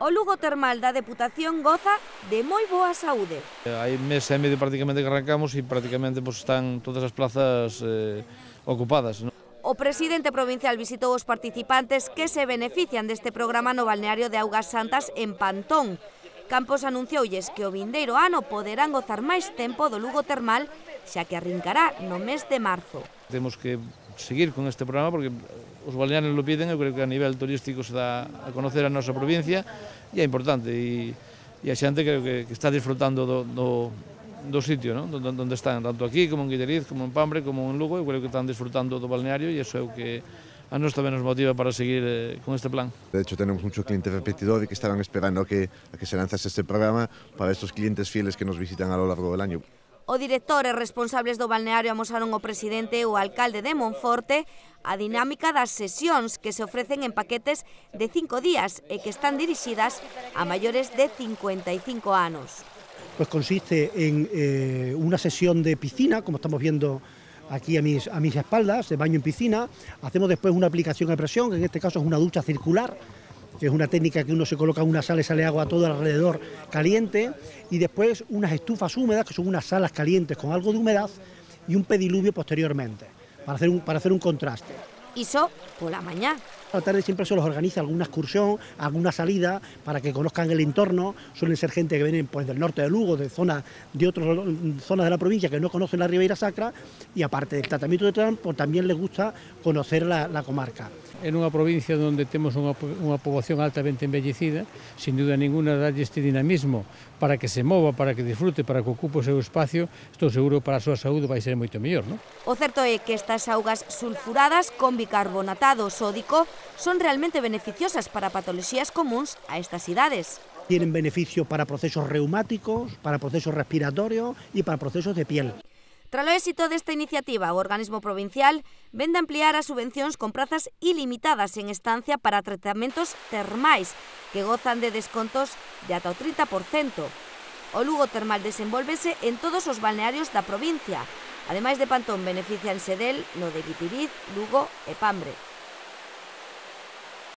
o Lugo Termal da Deputación goza de moi boa saúde. Eh, hai mes e medio prácticamente que arrancamos e prácticamente pues, están todas as plazas eh, ocupadas. ¿no? O presidente provincial visitou os participantes que se benefician deste programa no balneario de Augas Santas en Pantón. Campos anuncioulles que o vindeiro ano poderán gozar máis tempo do Lugo Termal, xa que arrincará no mes de marzo. Temos que seguir con este programa porque eh, os balnearios lo piden, eu creo que a nivel turístico se dá a conocer a nosa provincia e é importante e, e a xente creo que, que está disfrutando do, do, do sitio, non? donde, donde están, tanto aquí como en Guilleriz, como en Pambre, como en Lugo, eu creo que están disfrutando do balneario e iso é o que a nos tamén nos motiva para seguir eh, con este plan. De hecho, tenemos muchos clientes repetidores que estaban esperando a que, a que se lanzase este programa para estos clientes fieles que nos visitan a lo largo del año. O director e responsables do balneario amosaron ao presidente o alcalde de Monforte a dinámica das sesións que se ofrecen en paquetes de cinco días e que están dirixidas a maiores de 55 anos. Pues consiste en eh, una sesión de piscina, como estamos viendo aquí a mis, a mis espaldas, de baño en piscina. Hacemos después una aplicación a presión, que en este caso es una ducha circular, que es una técnica que uno se coloca en una sala y sale agua todo alrededor caliente, y después unas estufas húmedas, que son unas salas calientes con algo de humedad, y un pediluvio posteriormente, para hacer un, para hacer un contraste. Iso pola mañá. A la tarde siempre se los organiza alguna excursión, alguna salida para que conozcan el entorno. Suelen ser gente que vienen pues, del norte de Lugo, de zonas de otras zonas de la provincia que no conocen la Ribeira Sacra y aparte del tratamiento de tram, pues, también les gusta conocer la, la comarca. En unha provincia onde temos unha, unha poboación altamente embellecida, sin duda ninguna darlle este dinamismo para que se mova, para que disfrute, para que ocupe o seu espacio, estou seguro para a súa saúde vai ser moito mellor, non? O certo é que estas augas sulfuradas con bicarbonatado sódico son realmente beneficiosas para patologías comuns a estas idades. Tienen beneficio para procesos reumáticos, para procesos respiratorios y para procesos de piel. Tras o éxito desta iniciativa, o organismo provincial vende ampliar as subvencións con prazas ilimitadas en estancia para tratamentos termais, que gozan de descontos de ata o 30%. O Lugo Termal desenvolvese en todos os balnearios da provincia. Ademais de Pantón, beneficianse del no de Guitiriz, Lugo e Pambre.